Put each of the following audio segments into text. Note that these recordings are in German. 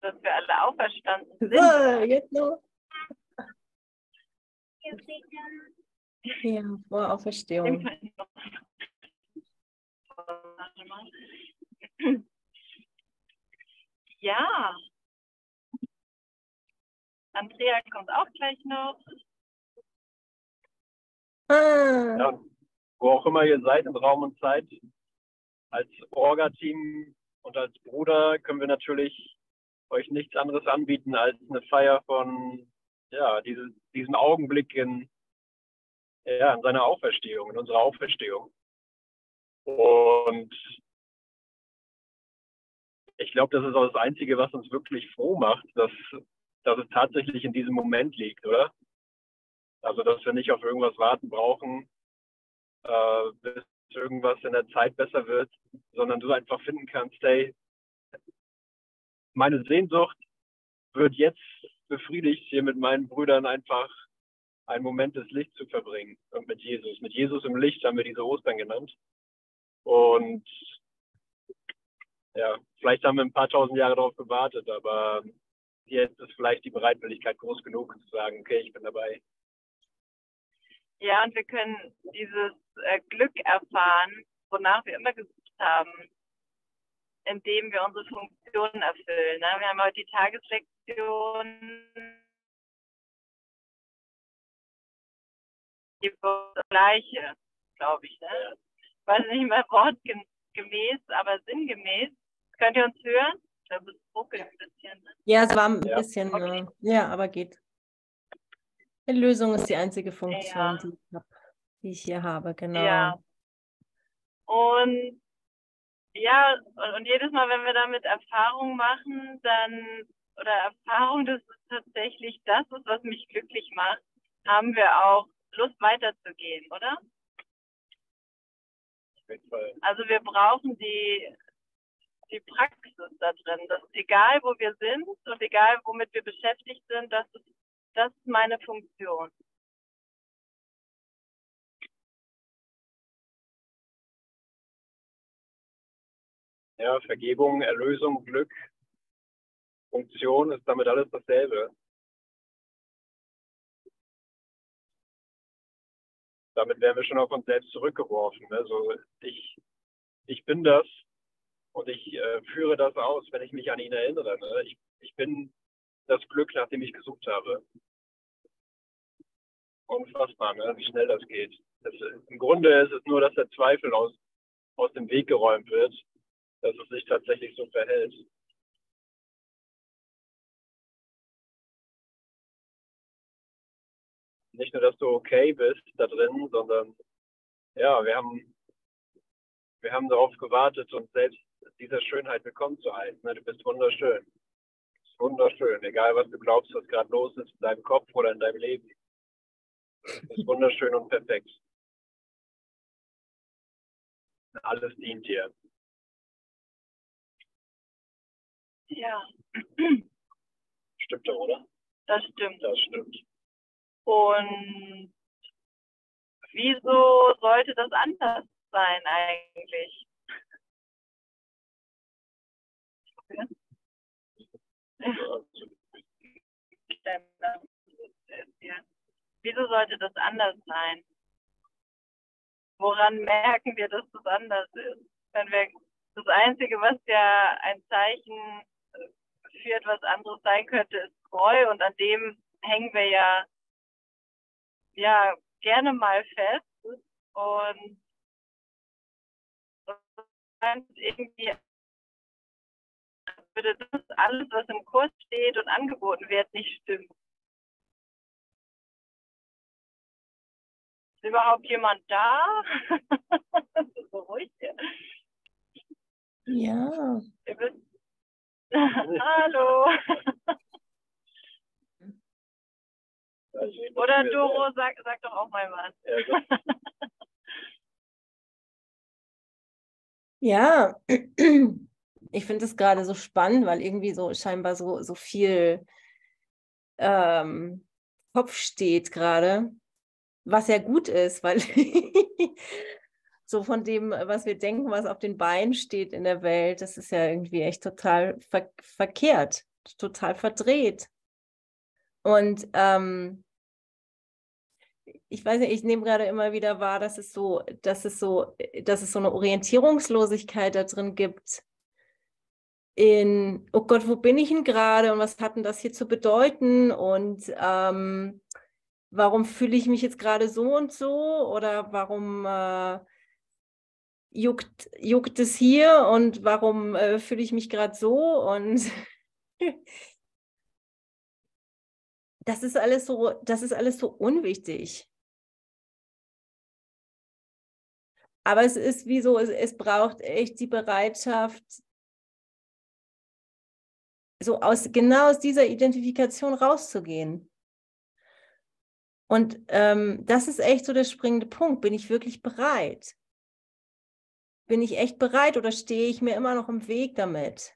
dass wir alle auferstanden sind. So, jetzt noch. Ja, vor Auferstehung. Ja. Andrea kommt auch gleich noch. Ah, Ja, wo auch immer ihr seid im Raum und Zeit, als Orga-Team und als Bruder können wir natürlich euch nichts anderes anbieten als eine Feier von ja, diese, diesem Augenblick in, ja, in seiner Auferstehung, in unserer Auferstehung. Und ich glaube, das ist auch das Einzige, was uns wirklich froh macht, dass, dass es tatsächlich in diesem Moment liegt, oder? Also, dass wir nicht auf irgendwas warten brauchen, äh, bis irgendwas in der Zeit besser wird, sondern du einfach finden kannst, hey, meine Sehnsucht wird jetzt befriedigt, hier mit meinen Brüdern einfach einen Moment des Lichts zu verbringen und mit Jesus. Mit Jesus im Licht haben wir diese Ostern genannt. Und ja, vielleicht haben wir ein paar tausend Jahre darauf gewartet, aber jetzt ist vielleicht die Bereitwilligkeit groß genug zu sagen, okay, ich bin dabei. Ja, und wir können dieses äh, Glück erfahren, wonach wir immer gesucht haben, indem wir unsere Funktionen erfüllen. Ne? Wir haben heute die Tageslektion, die gleiche, glaube ich. Ne? Ich weiß nicht mehr wortgemäß, aber sinngemäß. Könnt ihr uns hören? Ich glaube, es ruckelt ein bisschen. Ne? ja, es war ein Ja. bisschen, Okay. äh, ja, aber geht. Erlösung ist die einzige Funktion, Ja. die, ich hab, die ich hier habe, genau. Ja. Und ja, und, jedes Mal, wenn wir damit Erfahrung machen, dann, oder Erfahrung, dass es tatsächlich das ist, was mich glücklich macht, haben wir auch Lust weiterzugehen, oder? Also wir brauchen die, die Praxis da drin. Dass egal wo wir sind und egal womit wir beschäftigt sind, das ist, das ist meine Funktion. Ja, Vergebung, Erlösung, Glück, Funktion ist damit alles dasselbe. Damit werden wir schon auf uns selbst zurückgeworfen. Also ich, ich bin das und ich äh, führe das aus, wenn ich mich an ihn erinnere. Ne? Ich, ich bin das Glück, nach dem ich gesucht habe. Unfassbar, ne? wie schnell das geht. Das, Im Grunde ist es nur, dass der Zweifel aus, aus dem Weg geräumt wird dass es sich tatsächlich so verhält. Nicht nur, dass du okay bist da drin, sondern ja, wir haben, wir haben darauf gewartet, uns selbst dieser Schönheit willkommen zu heißen. ne? Du bist wunderschön. Wunderschön, egal was du glaubst, was gerade los ist in deinem Kopf oder in deinem Leben. Du bist wunderschön und perfekt. Alles dient dir. Ja, Stimmt doch, oder? das stimmt. Das stimmt. Und wieso sollte das anders sein eigentlich? Ja. Wieso sollte das anders sein? Woran merken wir, dass das anders ist? Wenn wir das Einzige, was ja ein Zeichen für etwas anderes sein könnte, ist Treu und an dem hängen wir ja ja gerne mal fest und irgendwie würde das alles, was im Kurs steht und angeboten wird, nicht stimmen. Überhaupt jemand da? So ruhig hier. Ja. Hallo. Oder Doro, sag, sag doch auch mal was. Ja, ja. Ich finde es gerade so spannend, weil irgendwie so scheinbar so, so viel ähm, Kopf steht gerade, was ja gut ist, weil so von dem, was wir denken, was auf den Beinen steht in der Welt, das ist ja irgendwie echt total ver verkehrt, total verdreht. Und ähm, ich weiß nicht, ich nehme gerade immer wieder wahr, dass es so, dass es so, dass es so eine Orientierungslosigkeit da drin gibt. In, oh Gott, wo bin ich denn gerade und was hat denn das hier zu bedeuten? Und ähm, warum fühle ich mich jetzt gerade so und so? Oder warum äh, juckt, juckt es hier und warum äh, fühle ich mich gerade so? Und das ist alles so, das ist alles so unwichtig. Aber es ist wie so, es, es braucht echt die Bereitschaft, so aus genau aus dieser Identifikation rauszugehen. Und ähm, das ist echt so der springende Punkt. Bin ich wirklich bereit? Bin ich echt bereit oder stehe ich mir immer noch im Weg damit?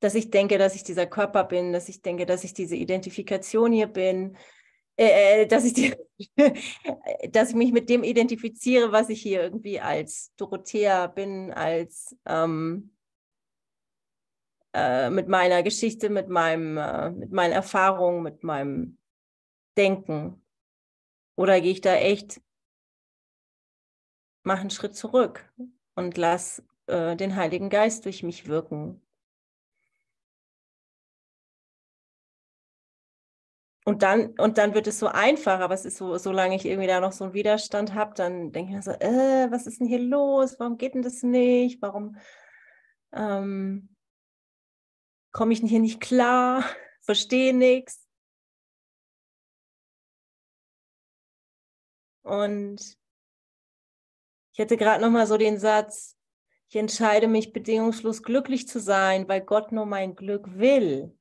Dass ich denke, dass ich dieser Körper bin, dass ich denke, dass ich diese Identifikation hier bin, äh, äh dass, ich die, dass ich mich mit dem identifiziere, was ich hier irgendwie als Dorothea bin, als ähm, äh, mit meiner Geschichte, mit, meinem, äh, mit meinen Erfahrungen, mit meinem Denken. Oder gehe ich da echt, mache einen Schritt zurück und lass äh, den Heiligen Geist durch mich wirken. Und dann, und dann wird es so einfach, aber es ist so, solange ich irgendwie da noch so einen Widerstand habe, dann denke ich mir so, äh, was ist denn hier los? Warum geht denn das nicht? Warum ähm, komme ich hier nicht klar? Verstehe nichts. Und ich hätte gerade noch mal so den Satz, ich entscheide mich bedingungslos glücklich zu sein, weil Gott nur mein Glück will.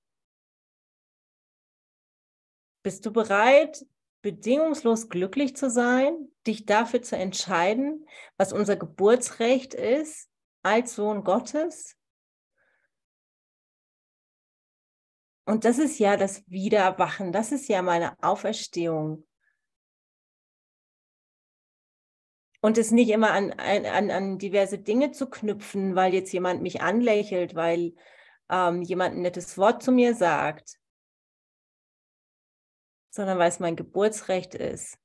Bist du bereit, bedingungslos glücklich zu sein, dich dafür zu entscheiden, was unser Geburtsrecht ist als Sohn Gottes? Und das ist ja das Wiedererwachen, das ist ja meine Auferstehung. Und es nicht immer an, an, an diverse Dinge zu knüpfen, weil jetzt jemand mich anlächelt, weil ähm, jemand ein nettes Wort zu mir sagt, sondern weil es mein Geburtsrecht ist.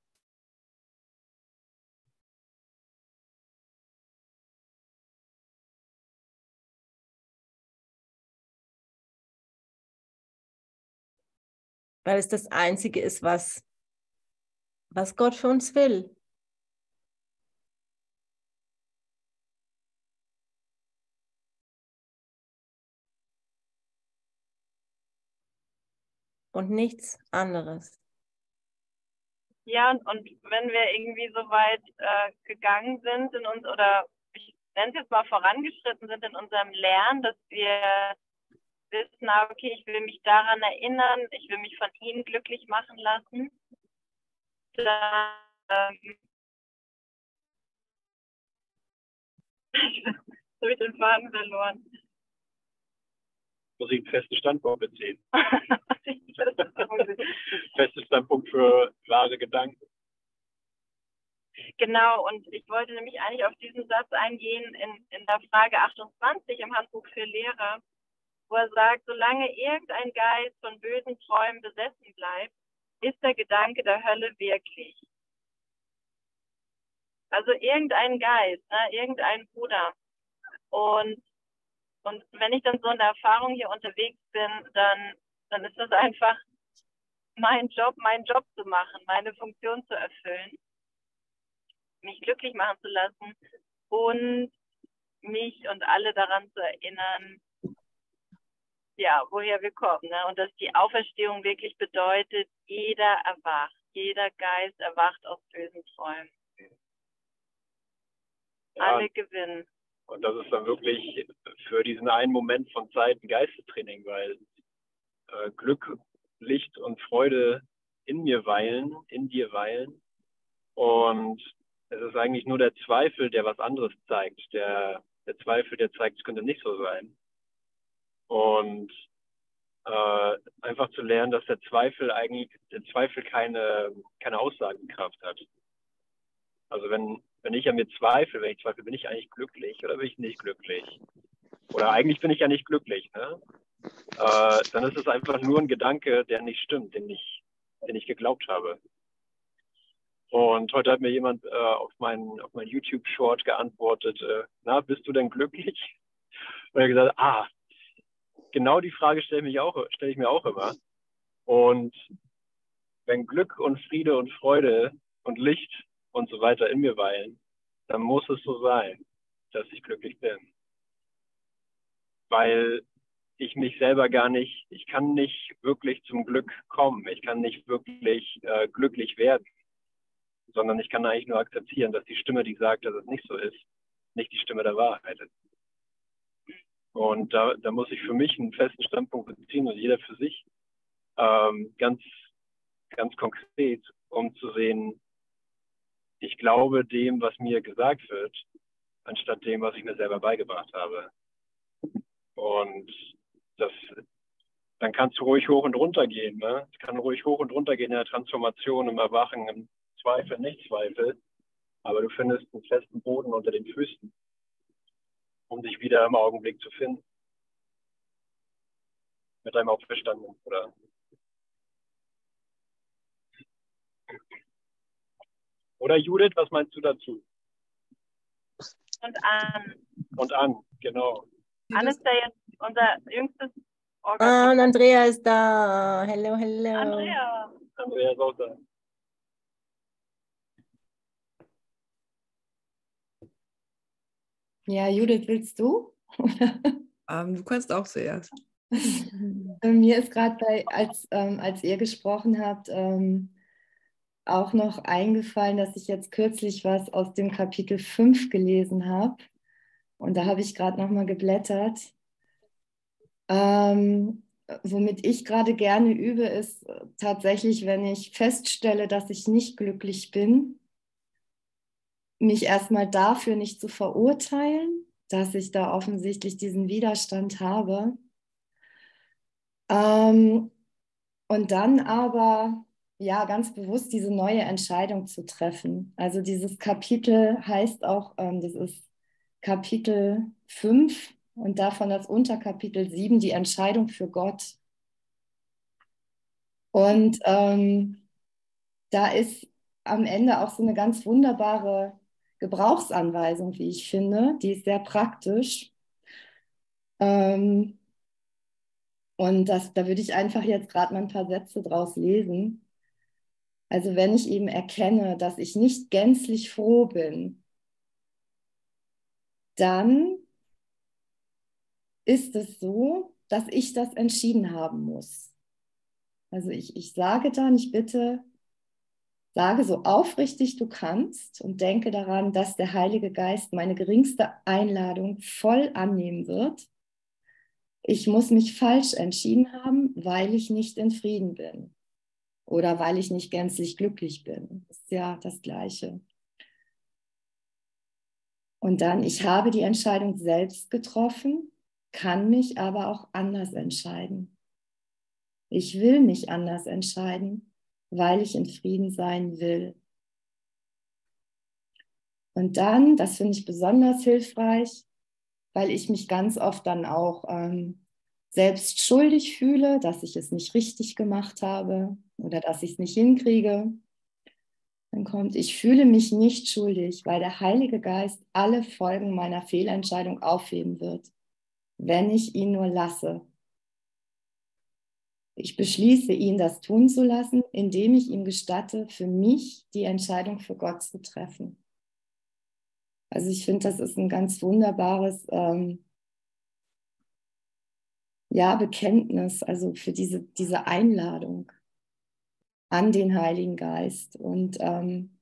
Weil es das Einzige ist, was, was Gott für uns will. Und nichts anderes. Ja, und, und wenn wir irgendwie so weit äh, gegangen sind in uns oder ich nenne es jetzt mal vorangeschritten sind in unserem Lernen, dass wir wissen, ah, okay, ich will mich daran erinnern, ich will mich von ihnen glücklich machen lassen, dann ähm, habe ich den Faden verloren. Muss ich einen festen Standpunkt beziehen. Fester Standpunkt für klare Gedanken. Genau, und ich wollte nämlich eigentlich auf diesen Satz eingehen in, in der Frage 28 im Handbuch für Lehrer, wo er sagt, solange irgendein Geist von bösen Träumen besessen bleibt, ist der Gedanke der Hölle wirklich. Also irgendein Geist, ne, irgendein Bruder. Und, und wenn ich dann so in der Erfahrung hier unterwegs bin, dann dann ist das einfach mein Job, meinen Job zu machen, meine Funktion zu erfüllen, mich glücklich machen zu lassen und mich und alle daran zu erinnern, ja, woher wir kommen. Ne? Und dass die Auferstehung wirklich bedeutet, jeder erwacht, jeder Geist erwacht aus bösen Träumen. Ja, alle gewinnen. Und das ist dann wirklich für diesen einen Moment von Zeit ein Geistestraining, weil äh, Glück, Licht und Freude in mir weilen, in dir weilen. Und es ist eigentlich nur der Zweifel, der was anderes zeigt. Der, der Zweifel, der zeigt, es könnte nicht so sein. Und äh, einfach zu lernen, dass der Zweifel eigentlich, der Zweifel keine, keine Aussagenkraft hat. Also wenn, wenn ich an mir zweifle, wenn ich zweifle, bin ich eigentlich glücklich oder bin ich nicht glücklich? Oder eigentlich bin ich ja nicht glücklich, ne? Äh, dann ist es einfach nur ein Gedanke, der nicht stimmt, den ich, den ich geglaubt habe. Und heute hat mir jemand äh, auf meinen auf mein YouTube-Short geantwortet, äh, na, bist du denn glücklich? Und er hat gesagt, ah, genau die Frage stelle stelle ich mir auch immer. Und wenn Glück und Friede und Freude und Licht und so weiter in mir weilen, dann muss es so sein, dass ich glücklich bin. Weil ich mich selber gar nicht, ich kann nicht wirklich zum Glück kommen. Ich kann nicht wirklich äh, glücklich werden, sondern ich kann eigentlich nur akzeptieren, dass die Stimme, die sagt, dass es nicht so ist, nicht die Stimme der Wahrheit ist. Und da, da muss ich für mich einen festen Standpunkt beziehen und jeder für sich ähm, ganz, ganz konkret, um zu sehen, ich glaube dem, was mir gesagt wird, anstatt dem, was ich mir selber beigebracht habe. Und das, dann kannst du ruhig hoch und runter gehen. Ne? Es kann ruhig hoch und runter gehen in der Transformation, im Erwachen, im Zweifel, nicht Zweifel. Aber du findest einen festen Boden unter den Füßen um dich wieder im Augenblick zu finden. Mit deinem Auferstandenen, oder? Oder Judith, was meinst du dazu? Und an. Und an, genau. An ist ja jetzt unser jüngstes Organ. Ah, und Andrea ist da. Hello, hello. Andrea. Andrea ist auch da. Ja, Judith, willst du? ähm, du kannst auch zuerst. Mir ist gerade, als, ähm, als ihr gesprochen habt, ähm, auch noch eingefallen, dass ich jetzt kürzlich was aus dem Kapitel 5 gelesen habe. Und da habe ich gerade noch mal geblättert. Ähm, womit ich gerade gerne übe, ist tatsächlich, wenn ich feststelle, dass ich nicht glücklich bin, mich erstmal dafür nicht zu verurteilen, dass ich da offensichtlich diesen Widerstand habe. Ähm, und dann aber ja ganz bewusst diese neue Entscheidung zu treffen. Also dieses Kapitel heißt auch, ähm, das ist Kapitel 5 und davon das Unterkapitel 7, die Entscheidung für Gott. Und ähm, da ist am Ende auch so eine ganz wunderbare Gebrauchsanweisung, wie ich finde. Die ist sehr praktisch. Ähm, und das, da würde ich einfach jetzt gerade mal ein paar Sätze draus lesen. Also wenn ich eben erkenne, dass ich nicht gänzlich froh bin, dann ist es so, dass ich das entschieden haben muss. Also ich, ich sage dann, ich bitte, Sage so aufrichtig du kannst und denke daran, dass der Heilige Geist meine geringste Einladung voll annehmen wird. Ich muss mich falsch entschieden haben, weil ich nicht in Frieden bin oder weil ich nicht gänzlich glücklich bin. Das ist ja das Gleiche. Und dann, ich habe die Entscheidung selbst getroffen, kann mich aber auch anders entscheiden. Ich will mich anders entscheiden, weil ich in Frieden sein will. Und dann, das finde ich besonders hilfreich, weil ich mich ganz oft dann auch ähm, selbst schuldig fühle, dass ich es nicht richtig gemacht habe oder dass ich es nicht hinkriege. Dann kommt, ich fühle mich nicht schuldig, weil der Heilige Geist alle Folgen meiner Fehlentscheidung aufheben wird, wenn ich ihn nur lasse ich beschließe, ihn das tun zu lassen, indem ich ihm gestatte, für mich die Entscheidung für Gott zu treffen. Also ich finde, das ist ein ganz wunderbares ähm, ja, Bekenntnis, also für diese, diese Einladung an den Heiligen Geist. Und ähm,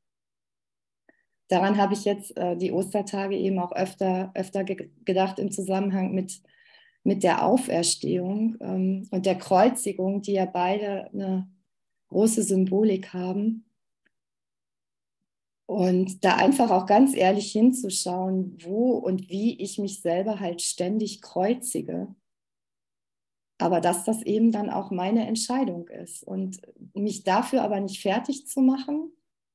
daran habe ich jetzt äh, die Ostertage eben auch öfter, öfter ge gedacht im Zusammenhang mit mit der Auferstehung ähm, und der Kreuzigung, die ja beide eine große Symbolik haben. Und da einfach auch ganz ehrlich hinzuschauen, wo und wie ich mich selber halt ständig kreuzige. Aber dass das eben dann auch meine Entscheidung ist. Und mich dafür aber nicht fertig zu machen,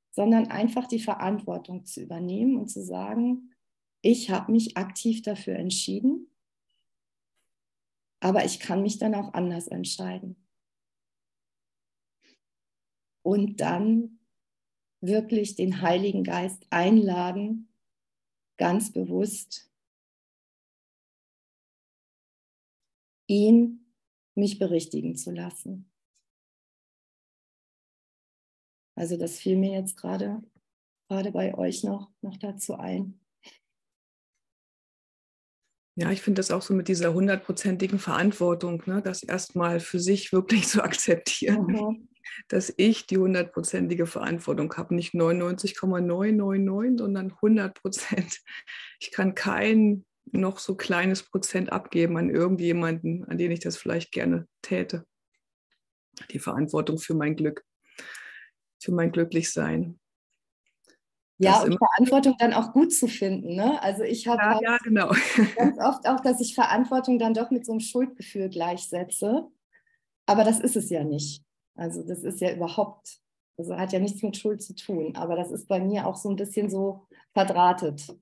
sondern einfach die Verantwortung zu übernehmen und zu sagen, ich habe mich aktiv dafür entschieden, aber ich kann mich dann auch anders entscheiden. Und dann wirklich den Heiligen Geist einladen, ganz bewusst ihn mich berichtigen zu lassen. Also das fiel mir jetzt gerade gerade bei euch noch, noch dazu ein. Ja, ich finde das auch so mit dieser hundertprozentigen Verantwortung, ne, das erstmal für sich wirklich zu akzeptieren, mhm. dass ich die hundertprozentige Verantwortung habe, nicht 99,999, sondern 100 Prozent. Ich kann kein noch so kleines Prozent abgeben an irgendjemanden, an den ich das vielleicht gerne täte. Die Verantwortung für mein Glück, für mein Glücklichsein. Ja, und Verantwortung dann auch gut zu finden. Ne? Also ich habe ja, ja, genau. ganz oft auch, dass ich Verantwortung dann doch mit so einem Schuldgefühl gleichsetze. Aber das ist es ja nicht. Also das ist ja überhaupt, also hat ja nichts mit Schuld zu tun. Aber das ist bei mir auch so ein bisschen so verdrahtet.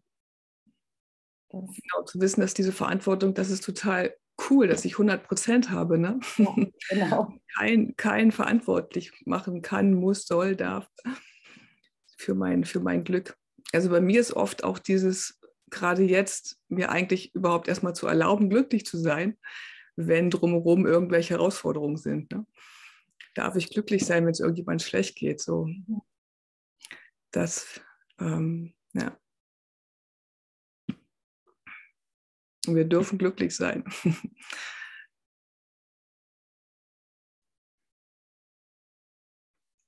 Genau, zu wissen, dass diese Verantwortung, das ist total cool, dass ich 100 Prozent habe. Ne? Ja, genau. kein, kein verantwortlich machen kann, muss, soll, darf für mein, für mein Glück. Also bei mir ist oft auch dieses, gerade jetzt, mir eigentlich überhaupt erstmal zu erlauben, glücklich zu sein, wenn drumherum irgendwelche Herausforderungen sind. Ne? Darf ich glücklich sein, wenn es irgendjemand schlecht geht? So. Das, ähm, ja. Wir dürfen glücklich sein.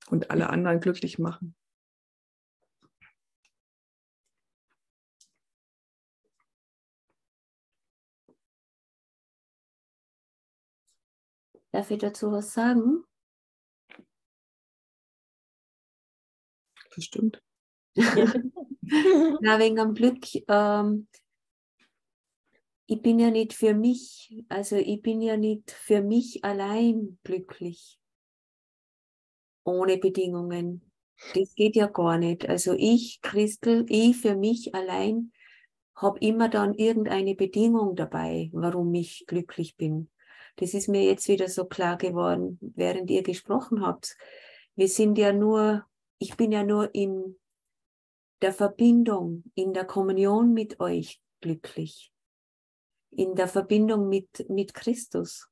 Und alle anderen glücklich machen. Darf ich dazu was sagen? Bestimmt. Na, wegen am Glück. Ähm, ich bin ja nicht für mich, also ich bin ja nicht für mich allein glücklich. Ohne Bedingungen. Das geht ja gar nicht. Also ich, Christel, ich für mich allein habe immer dann irgendeine Bedingung dabei, warum ich glücklich bin. Das ist mir jetzt wieder so klar geworden, während ihr gesprochen habt. Wir sind ja nur, ich bin ja nur in der Verbindung, in der Kommunion mit euch glücklich. In der Verbindung mit, mit Christus.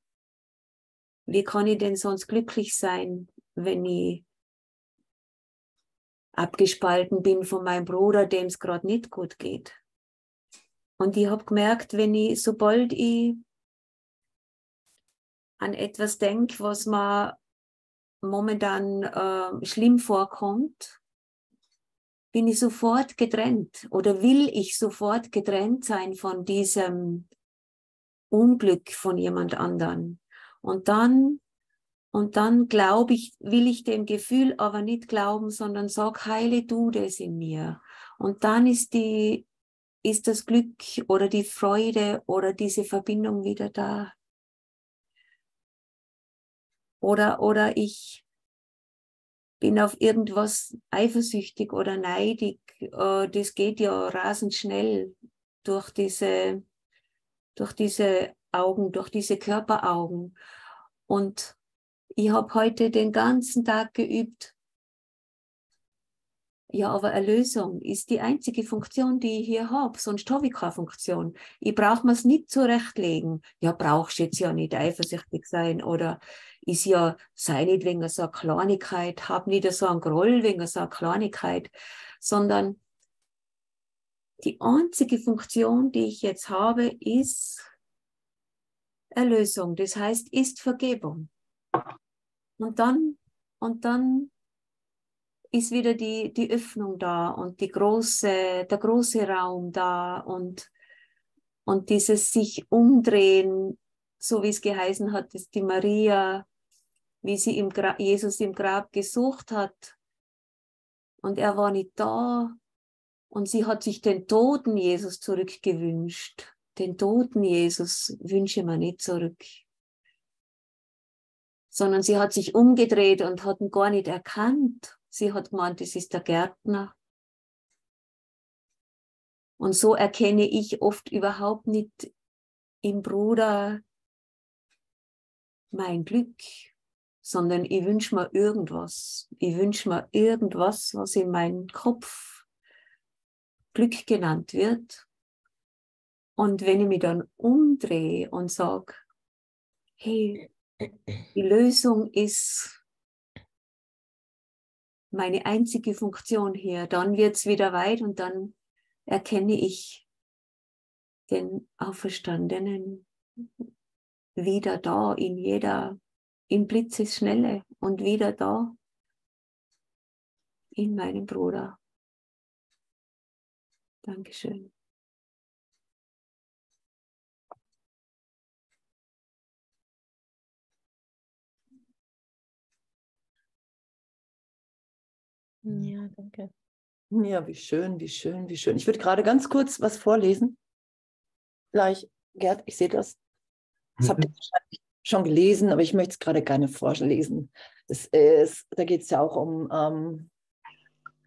Wie kann ich denn sonst glücklich sein, wenn ich abgespalten bin von meinem Bruder, dem es gerade nicht gut geht? Und ich habe gemerkt, wenn ich, sobald ich an etwas denke, was mir momentan äh, schlimm vorkommt, bin ich sofort getrennt oder will ich sofort getrennt sein von diesem Unglück von jemand anderen. Und dann, und dann glaube ich, will ich dem Gefühl aber nicht glauben, sondern sag, heile du das in mir. Und dann ist die, ist das Glück oder die Freude oder diese Verbindung wieder da. Oder, oder ich bin auf irgendwas eifersüchtig oder neidig. Äh, das geht ja rasend schnell durch diese, durch diese Augen, durch diese Körperaugen. Und ich habe heute den ganzen Tag geübt, ja, aber Erlösung ist die einzige Funktion, die ich hier habe. Sonst habe ich keine Funktion. Ich brauche mir es nicht zurechtlegen. Ja, brauchst jetzt ja nicht eifersüchtig sein oder ist ja, sei nicht wegen so einer Kleinigkeit, hab nicht so einen Groll wegen so einer Kleinigkeit, sondern die einzige Funktion, die ich jetzt habe, ist Erlösung. Das heißt, ist Vergebung. Und dann, und dann ist wieder die, die Öffnung da und die große, der große Raum da und, und dieses sich umdrehen, so wie es geheißen hat, dass die Maria, wie sie im Jesus im Grab gesucht hat und er war nicht da und sie hat sich den toten Jesus zurückgewünscht. Den toten Jesus wünsche man nicht zurück sondern sie hat sich umgedreht und hat ihn gar nicht erkannt Sie hat gemeint, das ist der Gärtner. Und so erkenne ich oft überhaupt nicht im Bruder mein Glück, sondern ich wünsche mir irgendwas. Ich wünsche mir irgendwas, was in meinem Kopf Glück genannt wird. Und wenn ich mich dann umdrehe und sage, hey, die Lösung ist meine einzige Funktion hier, dann wird es wieder weit und dann erkenne ich den Auferstandenen wieder da in jeder, in Blitzesschnelle und wieder da in meinem Bruder. Dankeschön. Ja, danke. Ja, wie schön, wie schön, wie schön. Ich würde gerade ganz kurz was vorlesen. Gleich, Gerd, ich sehe das. Das habt ihr mhm. wahrscheinlich schon gelesen, aber ich möchte es gerade gerne vorlesen. Das ist, da geht es ja auch um ähm,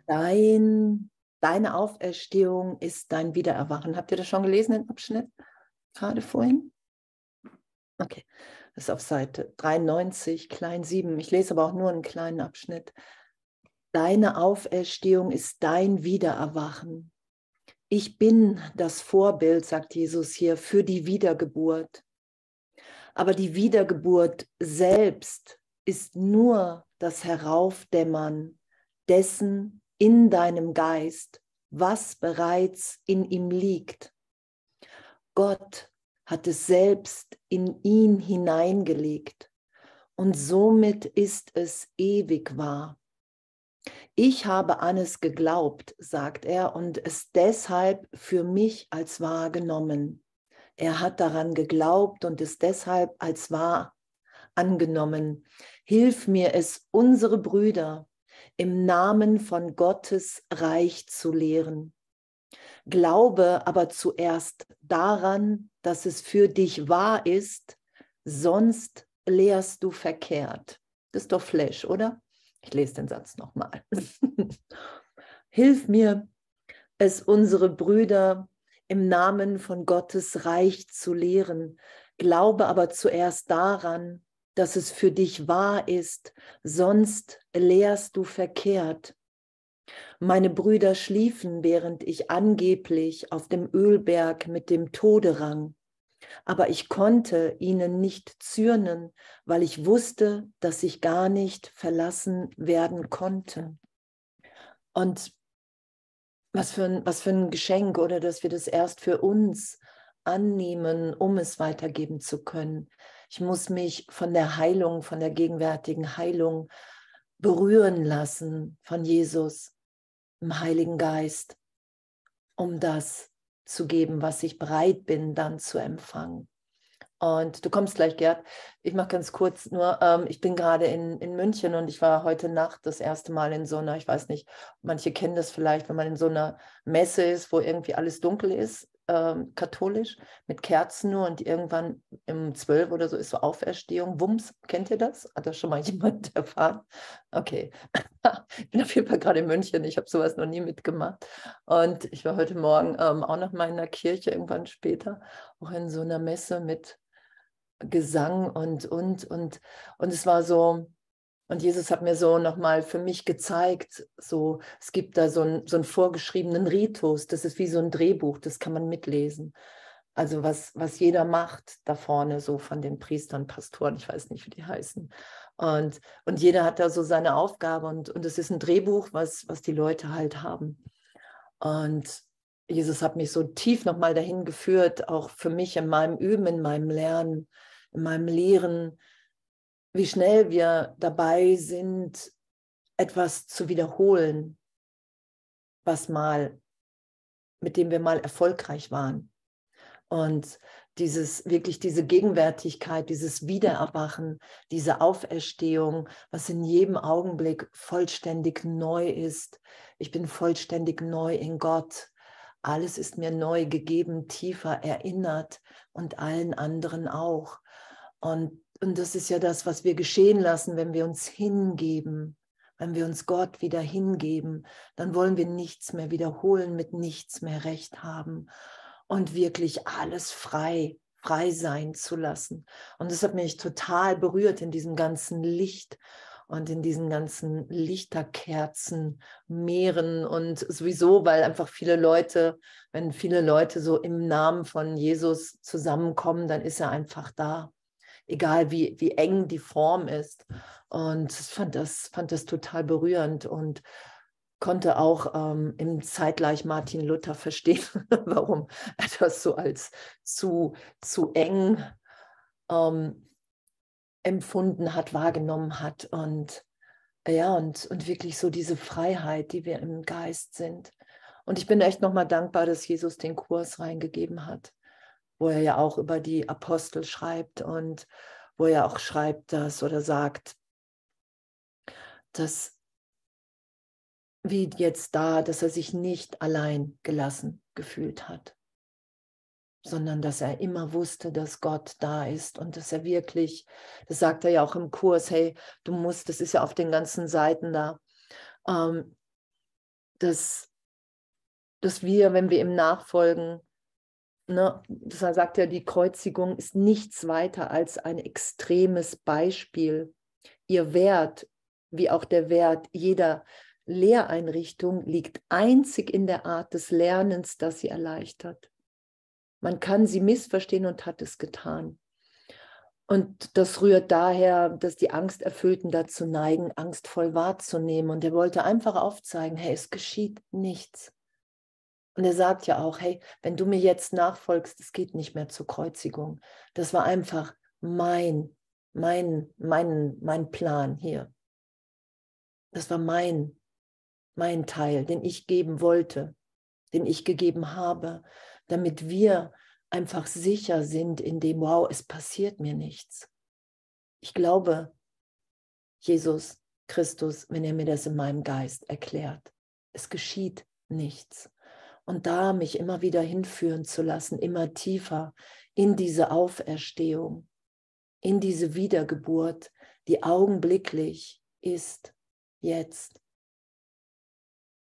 dein, deine Auferstehung ist dein Wiedererwachen. Habt ihr das schon gelesen, den Abschnitt? Gerade vorhin? Okay, das ist auf Seite 93, klein 7. Ich lese aber auch nur einen kleinen Abschnitt. Deine Auferstehung ist dein Wiedererwachen. Ich bin das Vorbild, sagt Jesus hier, für die Wiedergeburt. Aber die Wiedergeburt selbst ist nur das Heraufdämmern dessen in deinem Geist, was bereits in ihm liegt. Gott hat es selbst in ihn hineingelegt und somit ist es ewig wahr. Ich habe an es geglaubt, sagt er, und es deshalb für mich als wahr genommen. Er hat daran geglaubt und ist deshalb als wahr angenommen. Hilf mir es, unsere Brüder im Namen von Gottes Reich zu lehren. Glaube aber zuerst daran, dass es für dich wahr ist, sonst lehrst du verkehrt. Das ist doch Flash, oder? Ich lese den Satz nochmal. Hilf mir, es unsere Brüder im Namen von Gottes Reich zu lehren. Glaube aber zuerst daran, dass es für dich wahr ist, sonst lehrst du verkehrt. Meine Brüder schliefen, während ich angeblich auf dem Ölberg mit dem Tode rang. Aber ich konnte ihnen nicht zürnen, weil ich wusste, dass ich gar nicht verlassen werden konnte. Und was für, ein, was für ein Geschenk oder dass wir das erst für uns annehmen, um es weitergeben zu können. Ich muss mich von der Heilung, von der gegenwärtigen Heilung berühren lassen von Jesus im Heiligen Geist, um das zu geben, was ich bereit bin, dann zu empfangen. Und du kommst gleich, Gerd. Ich mache ganz kurz nur, ähm, ich bin gerade in, in München und ich war heute Nacht das erste Mal in so einer, ich weiß nicht, manche kennen das vielleicht, wenn man in so einer Messe ist, wo irgendwie alles dunkel ist, ähm, katholisch, mit Kerzen nur und irgendwann um zwölf oder so ist so Auferstehung. Wumms, kennt ihr das? Hat das schon mal jemand erfahren? Okay. ich bin auf jeden Fall gerade in München, ich habe sowas noch nie mitgemacht. Und ich war heute Morgen ähm, auch noch mal in der Kirche, irgendwann später, auch in so einer Messe mit Gesang und, und, und, und es war so, und Jesus hat mir so nochmal für mich gezeigt, so, es gibt da so, ein, so einen vorgeschriebenen Ritus, das ist wie so ein Drehbuch, das kann man mitlesen. Also was, was jeder macht da vorne, so von den Priestern, Pastoren, ich weiß nicht, wie die heißen. Und, und jeder hat da so seine Aufgabe und, und es ist ein Drehbuch, was, was die Leute halt haben. Und Jesus hat mich so tief nochmal dahin geführt, auch für mich in meinem Üben, in meinem Lernen, in meinem Lehren, wie schnell wir dabei sind, etwas zu wiederholen, was mal, mit dem wir mal erfolgreich waren. Und dieses wirklich diese Gegenwärtigkeit, dieses Wiedererwachen, diese Auferstehung, was in jedem Augenblick vollständig neu ist. Ich bin vollständig neu in Gott. Alles ist mir neu gegeben, tiefer erinnert und allen anderen auch. Und, und das ist ja das, was wir geschehen lassen, wenn wir uns hingeben, wenn wir uns Gott wieder hingeben, dann wollen wir nichts mehr wiederholen, mit nichts mehr recht haben und wirklich alles frei, frei sein zu lassen. Und das hat mich total berührt in diesem ganzen Licht und in diesen ganzen Lichterkerzen, Meeren und sowieso, weil einfach viele Leute, wenn viele Leute so im Namen von Jesus zusammenkommen, dann ist er einfach da, egal wie, wie eng die Form ist. Und fand das, fand das total berührend und konnte auch ähm, im Zeitgleich Martin Luther verstehen, warum er das so als zu, zu eng ähm, empfunden hat, wahrgenommen hat. Und ja, und, und wirklich so diese Freiheit, die wir im Geist sind. Und ich bin echt nochmal dankbar, dass Jesus den Kurs reingegeben hat, wo er ja auch über die Apostel schreibt und wo er auch schreibt, dass oder sagt, dass wie jetzt da, dass er sich nicht allein gelassen gefühlt hat, sondern dass er immer wusste, dass Gott da ist und dass er wirklich, das sagt er ja auch im Kurs, hey, du musst, das ist ja auf den ganzen Seiten da, ähm, dass, dass wir, wenn wir ihm nachfolgen, ne, das sagt ja, die Kreuzigung ist nichts weiter als ein extremes Beispiel. Ihr Wert, wie auch der Wert jeder Lehreinrichtung, liegt einzig in der Art des Lernens, das sie erleichtert. Man kann sie missverstehen und hat es getan. Und das rührt daher, dass die Angsterfüllten dazu neigen, angstvoll wahrzunehmen. Und er wollte einfach aufzeigen, hey, es geschieht nichts. Und er sagt ja auch, hey, wenn du mir jetzt nachfolgst, es geht nicht mehr zur Kreuzigung. Das war einfach mein, mein, mein, mein Plan hier. Das war mein, mein Teil, den ich geben wollte, den ich gegeben habe damit wir einfach sicher sind in dem, wow, es passiert mir nichts. Ich glaube, Jesus Christus, wenn er mir das in meinem Geist erklärt, es geschieht nichts. Und da mich immer wieder hinführen zu lassen, immer tiefer in diese Auferstehung, in diese Wiedergeburt, die augenblicklich ist, jetzt.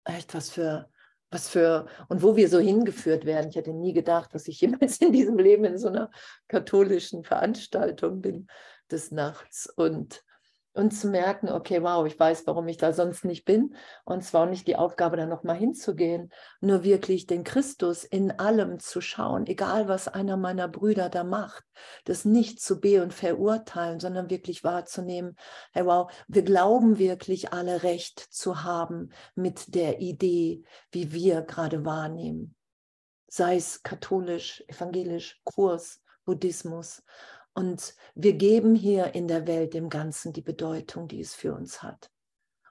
Echt was für was für und wo wir so hingeführt werden. Ich hätte nie gedacht, dass ich jemals in diesem Leben in so einer katholischen Veranstaltung bin des Nachts und und zu merken, okay, wow, ich weiß, warum ich da sonst nicht bin. Und zwar nicht die Aufgabe, da nochmal hinzugehen, nur wirklich den Christus in allem zu schauen, egal was einer meiner Brüder da macht, das nicht zu be- und verurteilen, sondern wirklich wahrzunehmen, hey, wow, wir glauben wirklich alle Recht zu haben mit der Idee, wie wir gerade wahrnehmen. Sei es katholisch, evangelisch, Kurs, Buddhismus. Und wir geben hier in der Welt dem Ganzen die Bedeutung, die es für uns hat.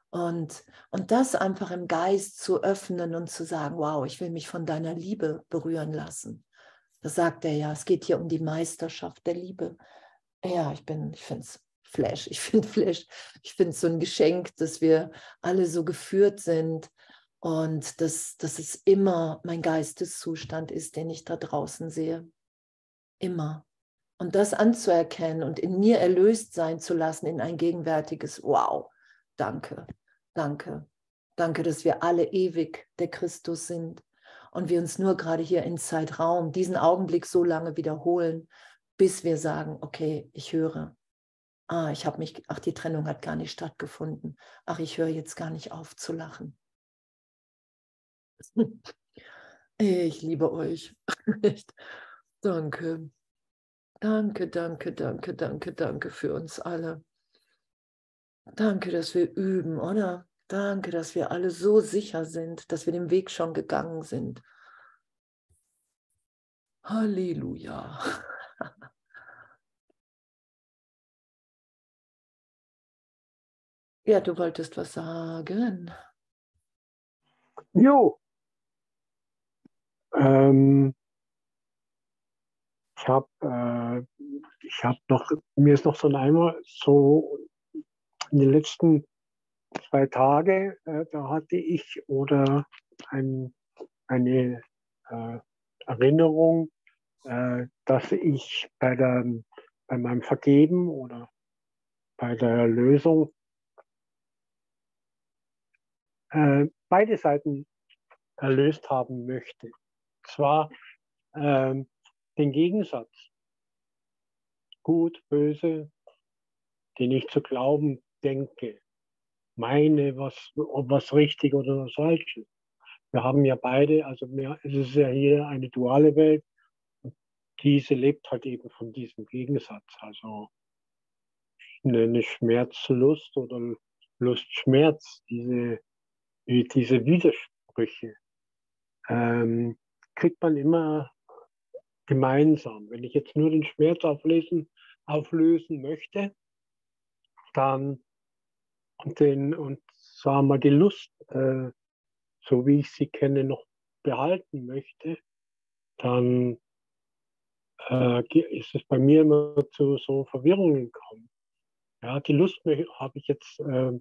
Und, und das einfach im Geist zu öffnen und zu sagen, wow, ich will mich von deiner Liebe berühren lassen. Das sagt er ja, es geht hier um die Meisterschaft der Liebe. Ja, ich bin, ich finde es Flash, ich finde Flash, ich finde es so ein Geschenk, dass wir alle so geführt sind und dass, dass es immer mein Geisteszustand ist, den ich da draußen sehe. Immer. Und das anzuerkennen und in mir erlöst sein zu lassen in ein gegenwärtiges Wow. Danke, danke, danke, dass wir alle ewig der Christus sind und wir uns nur gerade hier in Zeitraum diesen Augenblick so lange wiederholen, bis wir sagen, okay, ich höre. Ah, ich habe mich, ach, die Trennung hat gar nicht stattgefunden. Ach, ich höre jetzt gar nicht auf zu lachen. Ich liebe euch. Danke. Danke, danke, danke, danke, danke für uns alle. Danke, dass wir üben, oder? Danke, dass wir alle so sicher sind, dass wir den Weg schon gegangen sind. Halleluja. Ja, du wolltest was sagen. Jo. Ähm, ich habe äh, ich habe noch, mir ist noch so ein Eimer, so in den letzten zwei Tagen, äh, da hatte ich oder ein, eine äh, Erinnerung, äh, dass ich bei, der, bei meinem Vergeben oder bei der Lösung äh, beide Seiten erlöst haben möchte. Zwar ähm, den Gegensatz, gut, böse, den ich zu glauben denke, meine, was, ob was richtig oder was falsch ist. Wir haben ja beide, also mehr, es ist ja hier eine duale Welt. Diese lebt halt eben von diesem Gegensatz. Also eine Schmerzlust oder Lust-Schmerz, diese, diese Widersprüche, ähm, kriegt man immer gemeinsam. Wenn ich jetzt nur den Schmerz auflösen, auflösen möchte, dann und, den, und sagen wir die Lust, äh, so wie ich sie kenne, noch behalten möchte, dann äh, ist es bei mir immer zu so Verwirrungen gekommen. Ja, die Lust habe ich jetzt, äh,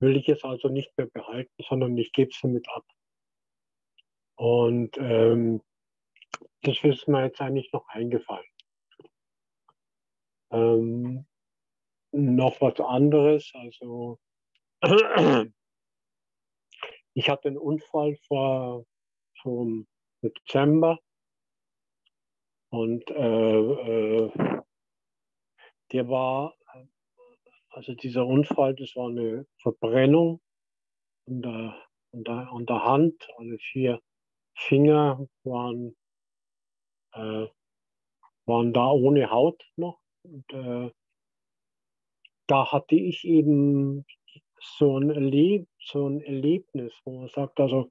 will ich jetzt also nicht mehr behalten, sondern ich gebe es damit ab. Und ähm, das ist mir jetzt eigentlich noch eingefallen. Ähm, noch was anderes, also ich hatte einen Unfall vor vom Dezember und äh, äh, der war, also dieser Unfall, das war eine Verbrennung an der, an der, an der Hand, alle vier Finger waren, äh, waren da ohne Haut noch. Und, äh, da hatte ich eben so ein, Erleb so ein Erlebnis, wo man sagt, also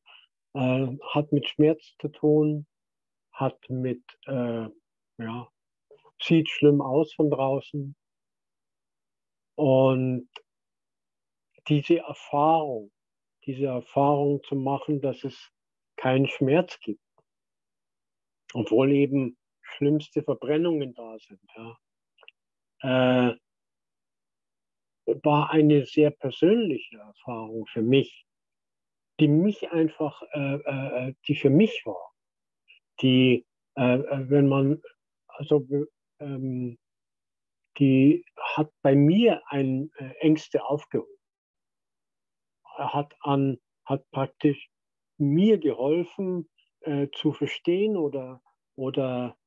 äh, hat mit Schmerz zu tun, hat mit, äh, ja, sieht schlimm aus von draußen. Und diese Erfahrung, diese Erfahrung zu machen, dass es keinen Schmerz gibt, obwohl eben schlimmste Verbrennungen da sind, ja, äh, war eine sehr persönliche Erfahrung für mich, die mich einfach, äh, äh, die für mich war, die, äh, äh wenn man, also, ähm, die hat bei mir ein äh, Ängste aufgehoben. Hat an, hat praktisch mir geholfen äh, zu verstehen oder, oder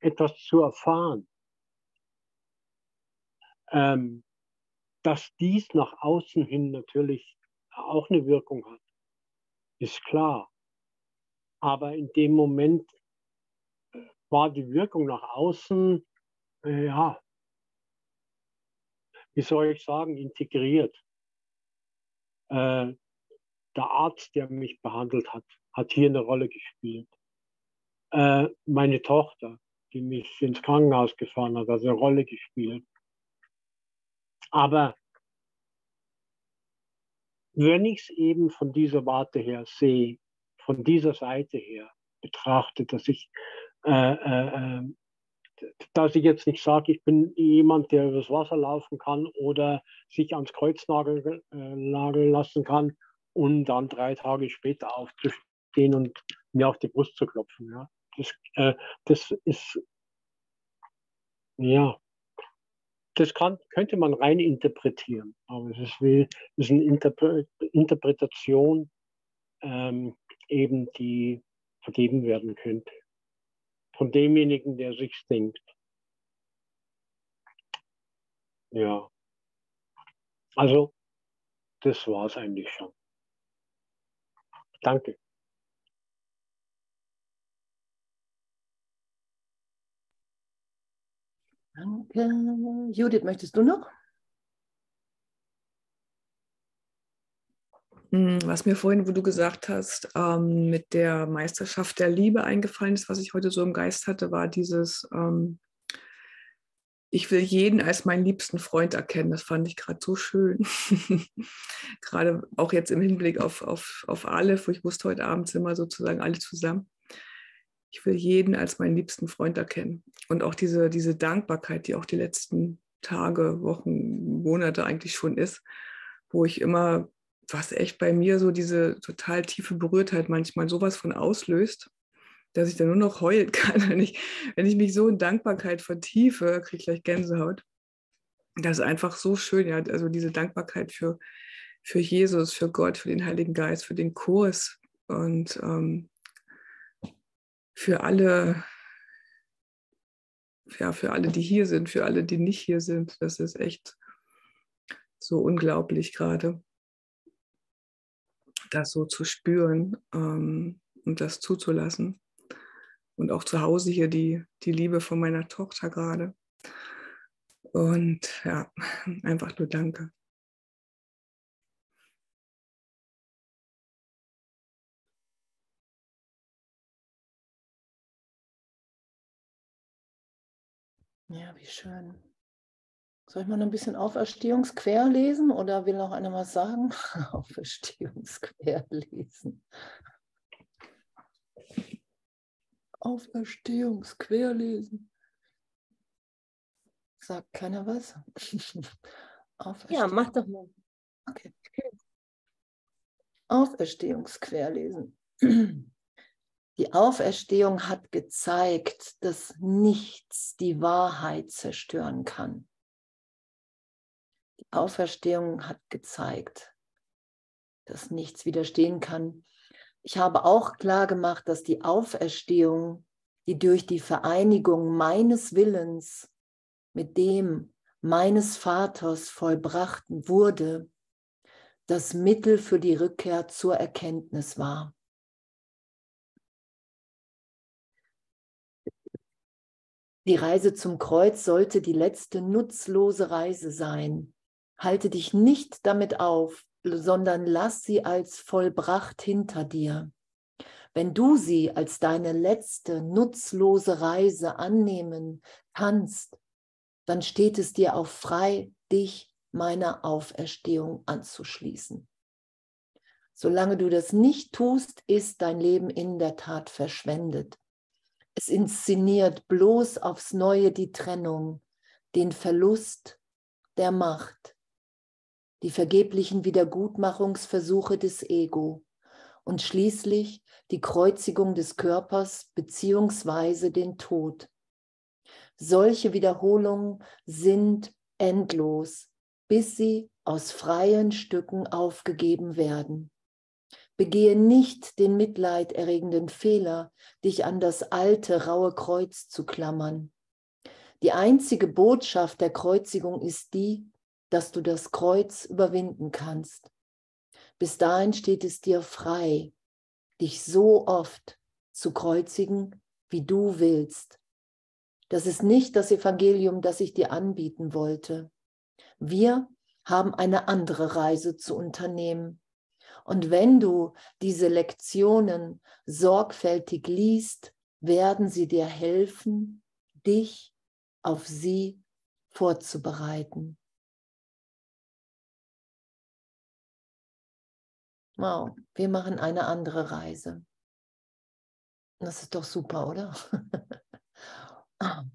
etwas zu erfahren ähm, dass dies nach außen hin natürlich auch eine Wirkung hat, ist klar. Aber in dem Moment äh, war die Wirkung nach außen, äh, ja, wie soll ich sagen, integriert. Äh, der Arzt, der mich behandelt hat, hat hier eine Rolle gespielt. Äh, meine Tochter, die mich ins Krankenhaus gefahren hat, hat eine Rolle gespielt. Aber wenn ich es eben von dieser Warte her sehe, von dieser Seite her betrachte, dass ich, äh, äh, äh dass ich jetzt nicht sage, ich bin jemand, der übers Wasser laufen kann oder sich ans Kreuz äh, nageln lassen kann und dann drei Tage später aufzustehen und mir auf die Brust zu klopfen. Ja. Das, äh, das ist, ja, das kann, könnte man rein interpretieren, aber es ist, wie, es ist eine Interpre Interpretation, ähm, eben die vergeben werden könnte. Von demjenigen, der sich denkt. Ja. Also, das war es eigentlich schon. Danke. Danke. Judith, möchtest du noch? Hm, was mir vorhin, wo du gesagt hast, ähm, mit der Meisterschaft der Liebe eingefallen ist, was ich heute so im Geist hatte, war dieses, ähm, ich will jeden als meinen liebsten Freund erkennen. Das fand ich gerade so schön. gerade auch jetzt im Hinblick auf, auf, auf alle, wo ich wusste, heute Abend sind wir sozusagen alle zusammen ich will jeden als meinen liebsten Freund erkennen. Und auch diese, diese Dankbarkeit, die auch die letzten Tage, Wochen, Monate eigentlich schon ist, wo ich immer, was echt bei mir so diese total tiefe Berührtheit manchmal sowas von auslöst, dass ich dann nur noch heulen kann, wenn ich, wenn ich mich so in Dankbarkeit vertiefe, kriege ich gleich Gänsehaut. Das ist einfach so schön, ja, also diese Dankbarkeit für, für Jesus, für Gott, für den Heiligen Geist, für den Kurs und ähm, für alle, ja, für alle, die hier sind, für alle, die nicht hier sind. Das ist echt so unglaublich gerade, das so zu spüren ähm, und das zuzulassen. Und auch zu Hause hier die, die Liebe von meiner Tochter gerade. Und ja, einfach nur danke. Ja, wie schön. Soll ich mal ein bisschen Auferstehungsquer lesen oder will noch einer was sagen? Auferstehungsquer lesen. Auferstehungsquer lesen. Sagt keiner was? ja, mach doch mal. Okay. Auferstehungsquer lesen. Die Auferstehung hat gezeigt, dass nichts die Wahrheit zerstören kann. Die Auferstehung hat gezeigt, dass nichts widerstehen kann. Ich habe auch klar gemacht, dass die Auferstehung, die durch die Vereinigung meines Willens mit dem meines Vaters vollbracht wurde, das Mittel für die Rückkehr zur Erkenntnis war. Die Reise zum Kreuz sollte die letzte nutzlose Reise sein. Halte dich nicht damit auf, sondern lass sie als vollbracht hinter dir. Wenn du sie als deine letzte nutzlose Reise annehmen kannst, dann steht es dir auch frei, dich meiner Auferstehung anzuschließen. Solange du das nicht tust, ist dein Leben in der Tat verschwendet. Es inszeniert bloß aufs Neue die Trennung, den Verlust der Macht, die vergeblichen Wiedergutmachungsversuche des Ego und schließlich die Kreuzigung des Körpers beziehungsweise den Tod. Solche Wiederholungen sind endlos, bis sie aus freien Stücken aufgegeben werden. Begehe nicht den mitleiderregenden Fehler, dich an das alte, raue Kreuz zu klammern. Die einzige Botschaft der Kreuzigung ist die, dass du das Kreuz überwinden kannst. Bis dahin steht es dir frei, dich so oft zu kreuzigen, wie du willst. Das ist nicht das Evangelium, das ich dir anbieten wollte. Wir haben eine andere Reise zu unternehmen. Und wenn du diese Lektionen sorgfältig liest, werden sie dir helfen, dich auf sie vorzubereiten. Wow, wir machen eine andere Reise. Das ist doch super, oder?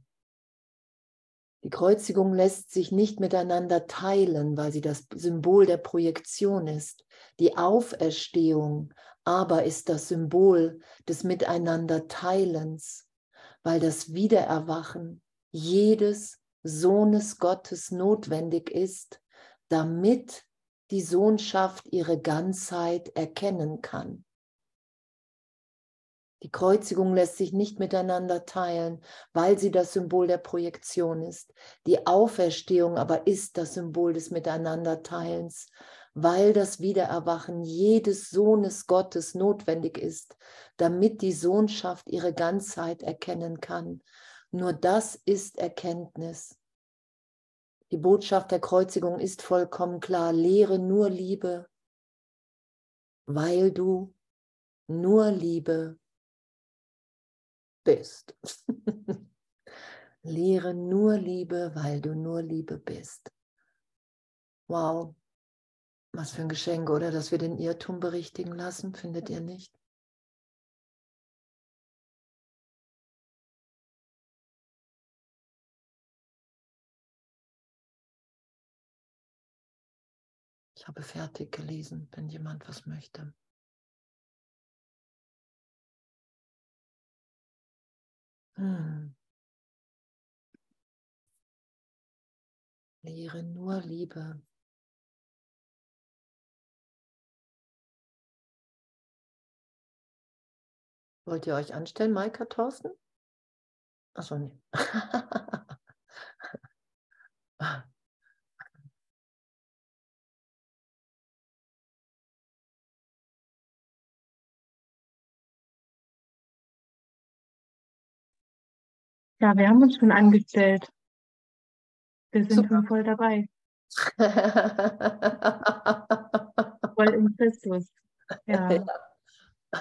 Die Kreuzigung lässt sich nicht miteinander teilen, weil sie das Symbol der Projektion ist. Die Auferstehung aber ist das Symbol des Miteinanderteilens, weil das Wiedererwachen jedes Sohnes Gottes notwendig ist, damit die Sohnschaft ihre Ganzheit erkennen kann. Die Kreuzigung lässt sich nicht miteinander teilen, weil sie das Symbol der Projektion ist. Die Auferstehung aber ist das Symbol des Miteinanderteilens, weil das Wiedererwachen jedes Sohnes Gottes notwendig ist, damit die Sohnschaft ihre Ganzheit erkennen kann. Nur das ist Erkenntnis. Die Botschaft der Kreuzigung ist vollkommen klar. Lehre nur Liebe, weil du nur Liebe bist. Lehre nur Liebe, weil du nur Liebe bist. Wow, was für ein Geschenk, oder? Dass wir den Irrtum berichtigen lassen, findet ihr nicht? Ich habe fertig gelesen, wenn jemand was möchte. Hm. Lehre nur Liebe. Wollt ihr euch anstellen, Maika Thorsten? Achso, nee. Ja, wir haben uns schon angestellt. Wir sind Super. schon voll dabei. voll in Christus. Ja. ja.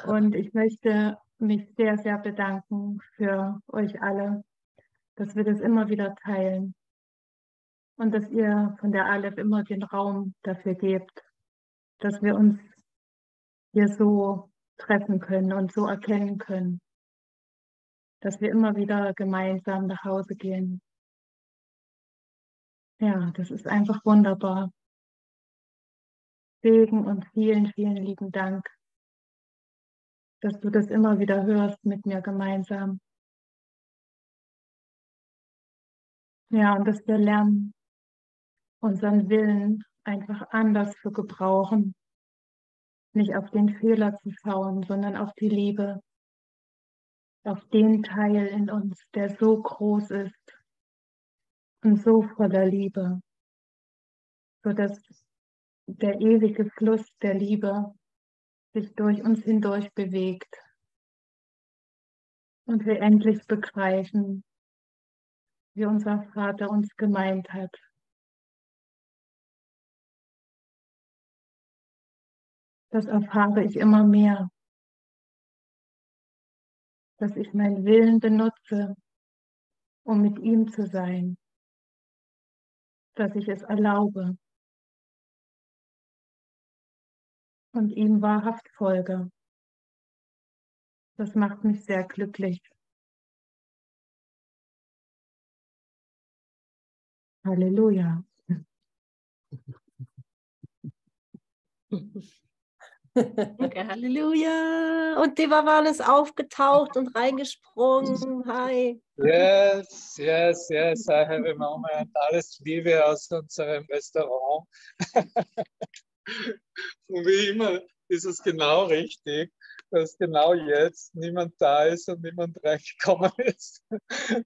Und ich möchte mich sehr, sehr bedanken für euch alle, dass wir das immer wieder teilen und dass ihr von der Aleph immer den Raum dafür gebt, dass wir uns hier so treffen können und so erkennen können, dass wir immer wieder gemeinsam nach Hause gehen. Ja, das ist einfach wunderbar. Segen und vielen, vielen lieben Dank dass du das immer wieder hörst mit mir gemeinsam. Ja, und dass wir lernen, unseren Willen einfach anders zu gebrauchen. Nicht auf den Fehler zu schauen, sondern auf die Liebe, auf den Teil in uns, der so groß ist und so voller Liebe, sodass der ewige Fluss der Liebe sich durch uns hindurch bewegt und wir endlich begreifen, wie unser Vater uns gemeint hat. Das erfahre ich immer mehr, dass ich meinen Willen benutze, um mit ihm zu sein, dass ich es erlaube. und ihm wahrhaft folge. Das macht mich sehr glücklich. Halleluja. Okay, Halleluja. Und Devavan ist aufgetaucht und reingesprungen. Hi. Yes, yes, yes. I have a moment. Alles Liebe aus unserem Restaurant. Und wie immer ist es genau richtig, dass genau jetzt niemand da ist und niemand reingekommen ist.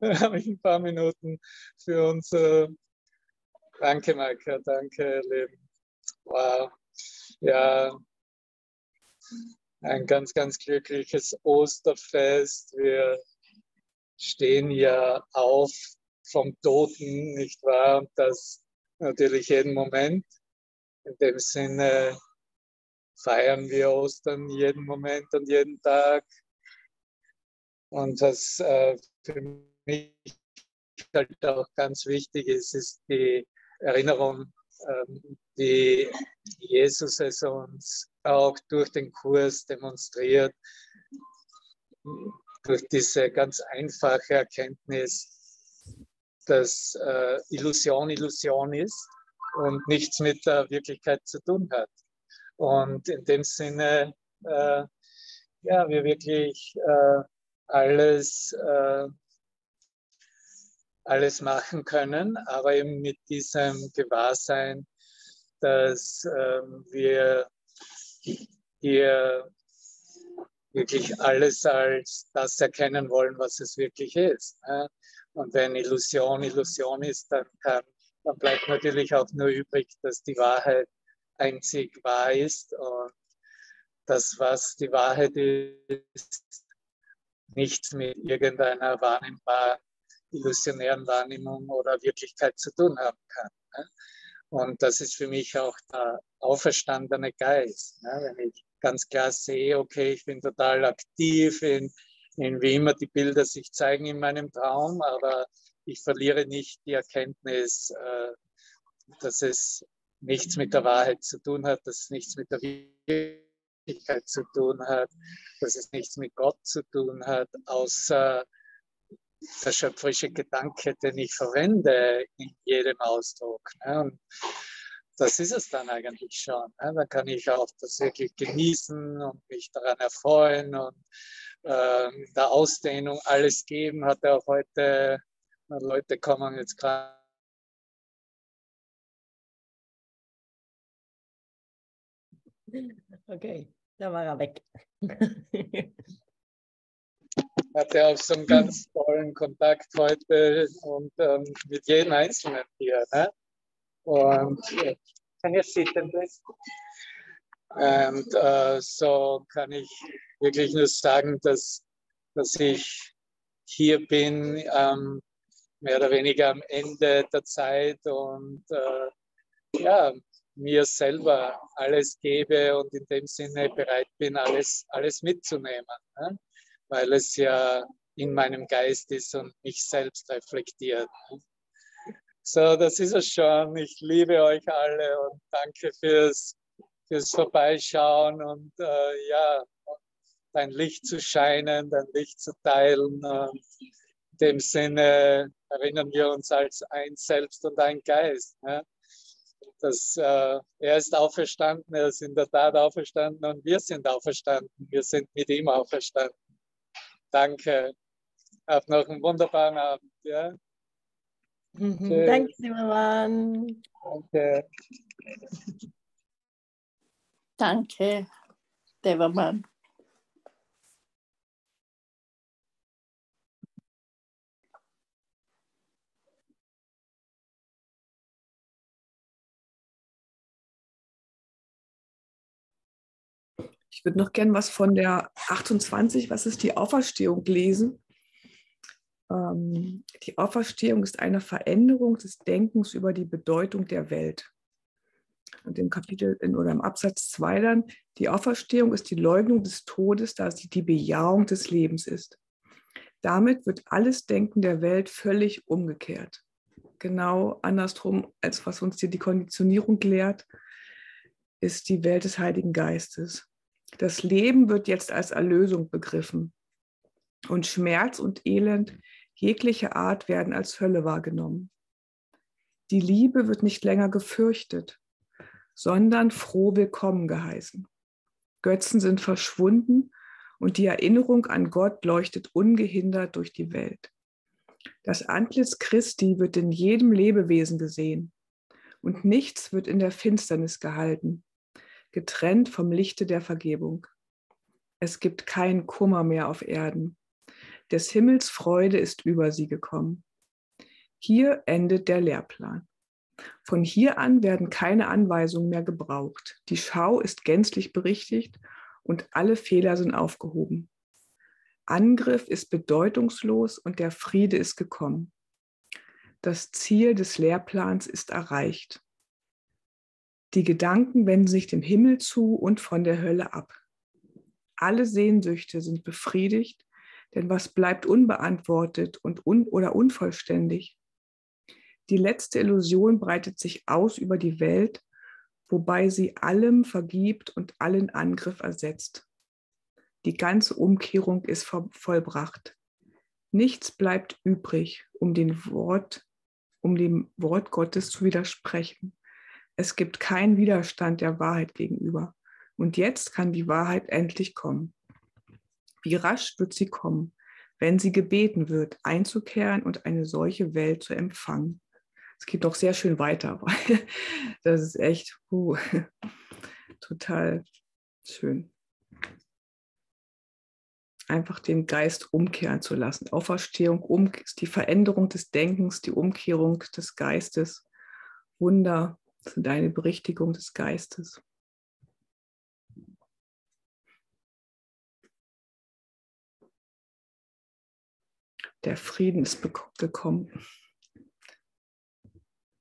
Dann habe ich ein paar Minuten für uns. danke, Maike, danke, Leben. Wow. Ja, ein ganz, ganz glückliches Osterfest. Wir stehen ja auf vom Toten, nicht wahr? Und das natürlich jeden Moment. In dem Sinne feiern wir Ostern jeden Moment und jeden Tag. Und was äh, für mich halt auch ganz wichtig ist, ist die Erinnerung, ähm, die Jesus es uns auch durch den Kurs demonstriert, durch diese ganz einfache Erkenntnis, dass äh, Illusion Illusion ist und nichts mit der Wirklichkeit zu tun hat. Und in dem Sinne, äh, ja, wir wirklich äh, alles, äh, alles machen können, aber eben mit diesem Gewahrsein, dass ähm, wir hier wirklich alles als das erkennen wollen, was es wirklich ist. Ne? Und wenn Illusion Illusion ist, dann kann dann bleibt natürlich auch nur übrig, dass die Wahrheit einzig wahr ist und das, was die Wahrheit ist, nichts mit irgendeiner wahrnehmbaren, illusionären Wahrnehmung oder Wirklichkeit zu tun haben kann. Und das ist für mich auch der auferstandene Geist. Ne? Wenn ich ganz klar sehe, okay, ich bin total aktiv in, in wie immer die Bilder sich zeigen in meinem Traum, aber ich verliere nicht die Erkenntnis, äh, dass es nichts mit der Wahrheit zu tun hat, dass es nichts mit der Wirklichkeit zu tun hat, dass es nichts mit Gott zu tun hat, außer der schöpferische Gedanke, den ich verwende in jedem Ausdruck. Ne? Und das ist es dann eigentlich schon. Ne? Da kann ich auch das wirklich genießen und mich daran erfreuen und äh, der Ausdehnung alles geben. Hat er auch heute Leute kommen jetzt gerade. Okay, da war er weg. hatte auch so einen ganz tollen Kontakt heute und ähm, mit jedem Einzelnen hier. Ne? Und kann this? Und äh, so kann ich wirklich nur sagen, dass, dass ich hier bin, ähm, mehr oder weniger am Ende der Zeit und äh, ja, mir selber alles gebe und in dem Sinne bereit bin, alles, alles mitzunehmen. Ne? Weil es ja in meinem Geist ist und mich selbst reflektiert. So, das ist es schon. Ich liebe euch alle und danke fürs, fürs Vorbeischauen und äh, ja, dein Licht zu scheinen, dein Licht zu teilen. Und in dem Sinne erinnern wir uns als ein Selbst und ein Geist. Ne? Das, äh, er ist auferstanden, er ist in der Tat auferstanden und wir sind auferstanden. Wir sind mit ihm auferstanden. Danke. Hab noch einen wunderbaren Abend. Ja? Mhm. Danke, Zimmermann. Danke. Danke, Devermann. Ich würde noch gern was von der 28, was ist die Auferstehung, lesen. Ähm, die Auferstehung ist eine Veränderung des Denkens über die Bedeutung der Welt. Und im Kapitel in, oder im Absatz 2 dann, die Auferstehung ist die Leugnung des Todes, da sie die Bejahung des Lebens ist. Damit wird alles Denken der Welt völlig umgekehrt. Genau andersrum, als was uns hier die Konditionierung lehrt, ist die Welt des Heiligen Geistes. Das Leben wird jetzt als Erlösung begriffen und Schmerz und Elend jeglicher Art werden als Hölle wahrgenommen. Die Liebe wird nicht länger gefürchtet, sondern froh willkommen geheißen. Götzen sind verschwunden und die Erinnerung an Gott leuchtet ungehindert durch die Welt. Das Antlitz Christi wird in jedem Lebewesen gesehen und nichts wird in der Finsternis gehalten, getrennt vom Lichte der Vergebung. Es gibt keinen Kummer mehr auf Erden. Des Himmels Freude ist über sie gekommen. Hier endet der Lehrplan. Von hier an werden keine Anweisungen mehr gebraucht. Die Schau ist gänzlich berichtigt und alle Fehler sind aufgehoben. Angriff ist bedeutungslos und der Friede ist gekommen. Das Ziel des Lehrplans ist erreicht. Die Gedanken wenden sich dem Himmel zu und von der Hölle ab. Alle Sehnsüchte sind befriedigt, denn was bleibt unbeantwortet und un oder unvollständig? Die letzte Illusion breitet sich aus über die Welt, wobei sie allem vergibt und allen Angriff ersetzt. Die ganze Umkehrung ist vollbracht. Nichts bleibt übrig, um, Wort, um dem Wort Gottes zu widersprechen. Es gibt keinen Widerstand der Wahrheit gegenüber. Und jetzt kann die Wahrheit endlich kommen. Wie rasch wird sie kommen, wenn sie gebeten wird, einzukehren und eine solche Welt zu empfangen. Es geht noch sehr schön weiter, das ist echt uh, total schön. Einfach den Geist umkehren zu lassen. Auferstehung um, ist die Veränderung des Denkens, die Umkehrung des Geistes. Wunder, für deine Berichtigung des Geistes. Der Frieden ist gekommen.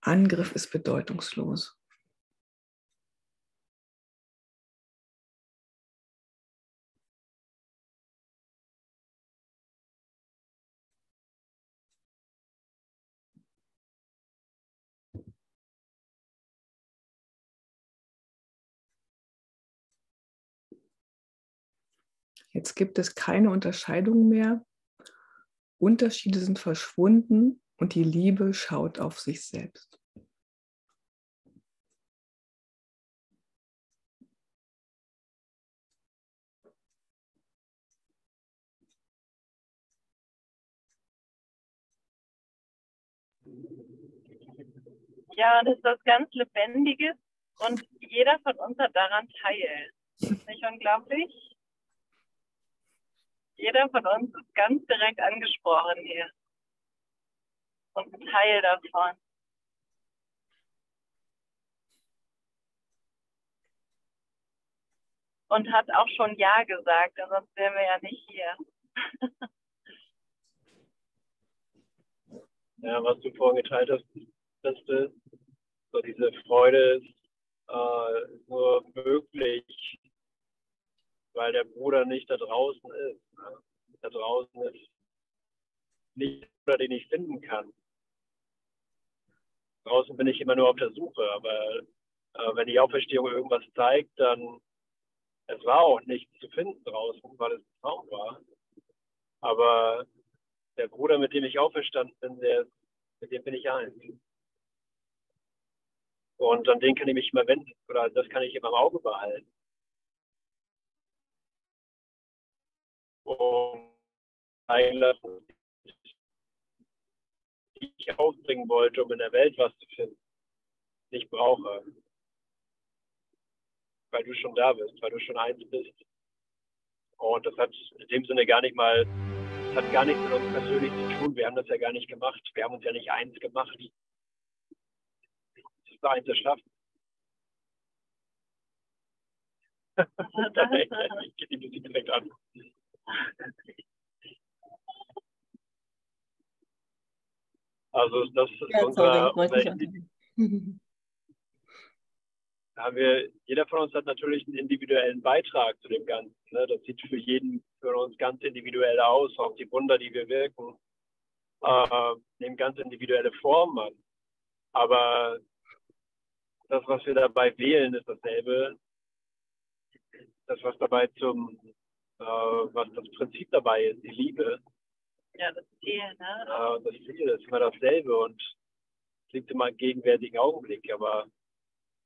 Angriff ist bedeutungslos. Jetzt gibt es keine Unterscheidung mehr. Unterschiede sind verschwunden und die Liebe schaut auf sich selbst. Ja, das ist was ganz Lebendiges und jeder von uns hat daran teil. Ist nicht unglaublich? Jeder von uns ist ganz direkt angesprochen hier. Und ein Teil davon. Und hat auch schon Ja gesagt, sonst wären wir ja nicht hier. ja, was du vorhin geteilt hast, Beste, so diese Freude ist äh, nur möglich, weil der Bruder nicht da draußen ist. Ne? Da draußen ist nicht der Bruder, den ich finden kann. Draußen bin ich immer nur auf der Suche, aber äh, wenn die Auferstehung irgendwas zeigt, dann es war auch nichts zu finden draußen, weil es ein Traum war. Aber der Bruder, mit dem ich auferstanden bin, der, mit dem bin ich eins. Und an den kann ich mich immer wenden oder das kann ich immer im Auge behalten. Und einlassen, die ich aufbringen wollte, um in der Welt was zu finden, nicht brauche. Weil du schon da bist, weil du schon eins bist. Und das hat in dem Sinne gar nicht mal, das hat gar nichts mit uns persönlich zu tun. Wir haben das ja gar nicht gemacht. Wir haben uns ja nicht eins gemacht. Das ist eins erschaffen. ich gehe die Musik direkt an. Also das ist ja, unser, haben wir, jeder von uns hat natürlich einen individuellen Beitrag zu dem Ganzen. Ne? Das sieht für jeden für uns ganz individuell aus. Auch die Wunder, die wir wirken, äh, nehmen ganz individuelle Formen an. Aber das, was wir dabei wählen, ist dasselbe. Das, was dabei zum äh, was das Prinzip dabei ist, die Liebe. Ja, das Ziel, ne? Äh, das Ziel ist immer dasselbe und es liegt immer im gegenwärtigen Augenblick, aber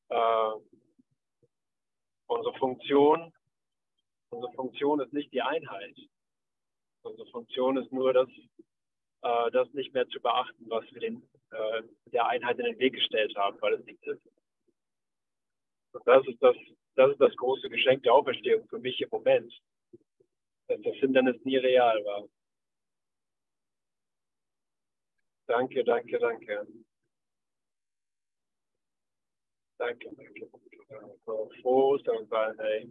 äh, unsere Funktion, unsere Funktion ist nicht die Einheit. Unsere Funktion ist nur, das, äh, das nicht mehr zu beachten, was wir den, äh, der Einheit in den Weg gestellt haben, weil es nichts ist. Und das ist das, das ist das große Geschenk der Auferstehung für mich im Moment dass das Hindernis nie real war. Danke, danke, danke. Danke, danke. So froh sein, hey.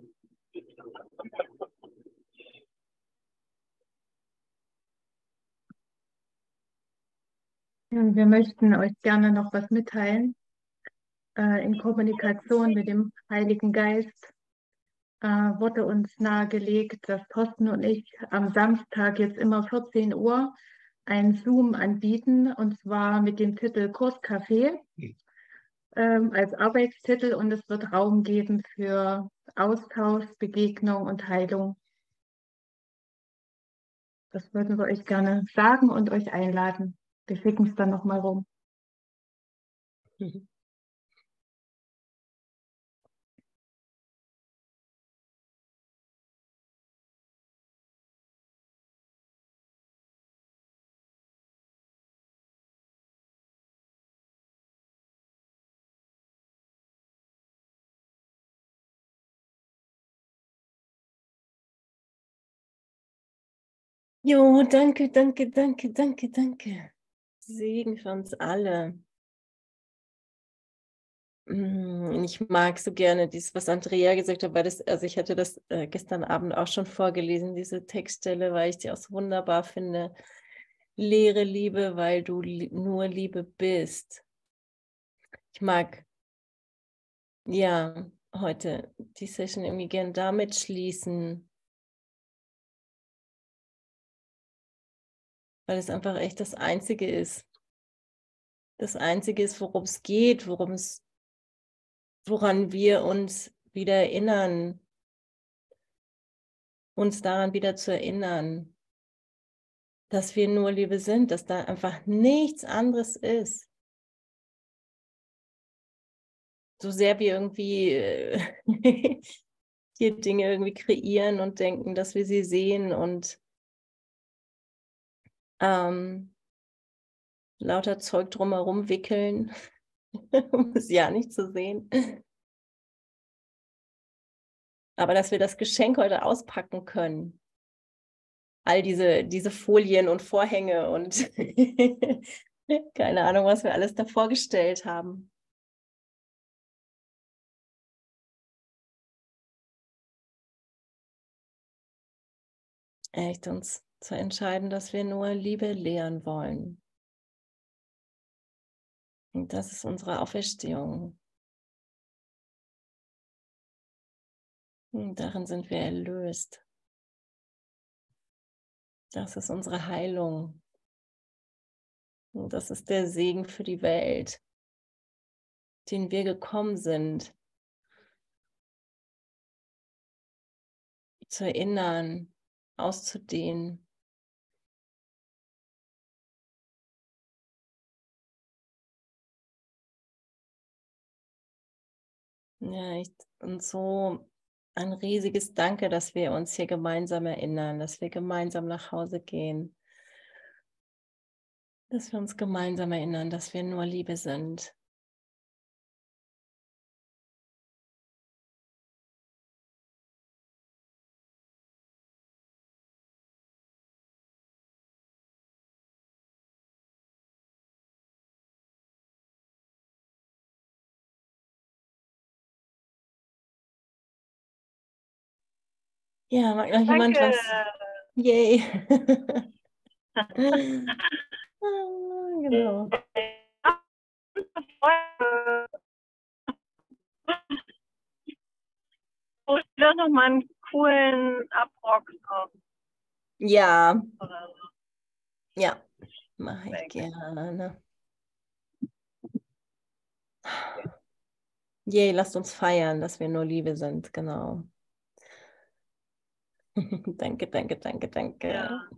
Wir möchten euch gerne noch was mitteilen äh, in Kommunikation mit dem Heiligen Geist wurde uns nahegelegt, dass Thorsten und ich am Samstag jetzt immer 14 Uhr ein Zoom anbieten und zwar mit dem Titel Kurscafé ähm, als Arbeitstitel und es wird Raum geben für Austausch, Begegnung und Heilung. Das würden wir euch gerne sagen und euch einladen. Wir schicken es dann nochmal rum. Mhm. Jo, danke, danke, danke, danke, danke. Segen für uns alle. Mm, ich mag so gerne dieses, was Andrea gesagt hat, weil das, also ich hatte das äh, gestern Abend auch schon vorgelesen, diese Textstelle, weil ich die auch so wunderbar finde. Lehre Liebe, weil du nur Liebe bist. Ich mag ja heute die Session irgendwie gern damit schließen, weil es einfach echt das Einzige ist. Das Einzige ist, worum es geht, worum es, woran wir uns wieder erinnern, uns daran wieder zu erinnern, dass wir nur Liebe sind, dass da einfach nichts anderes ist. So sehr wir irgendwie äh, hier Dinge irgendwie kreieren und denken, dass wir sie sehen und ähm, lauter Zeug drumherum wickeln, um es ja nicht zu sehen. Aber dass wir das Geschenk heute auspacken können, all diese, diese Folien und Vorhänge und keine Ahnung, was wir alles da vorgestellt haben. Echt uns zu entscheiden, dass wir nur Liebe lehren wollen. Und das ist unsere Auferstehung. Und darin sind wir erlöst. Das ist unsere Heilung. Und das ist der Segen für die Welt, den wir gekommen sind. Zu erinnern, auszudehnen. Ja, ich, und so ein riesiges Danke, dass wir uns hier gemeinsam erinnern, dass wir gemeinsam nach Hause gehen, dass wir uns gemeinsam erinnern, dass wir nur Liebe sind. Ja, mag noch jemand Danke. was? Yay. Ah, genau. Ich will noch mal einen coolen Abrock drauf. Ja, so. ja, mache ich gerne. Yay, lasst uns feiern, dass wir nur Liebe sind, genau. Danke, danke, danke, danke. Ja.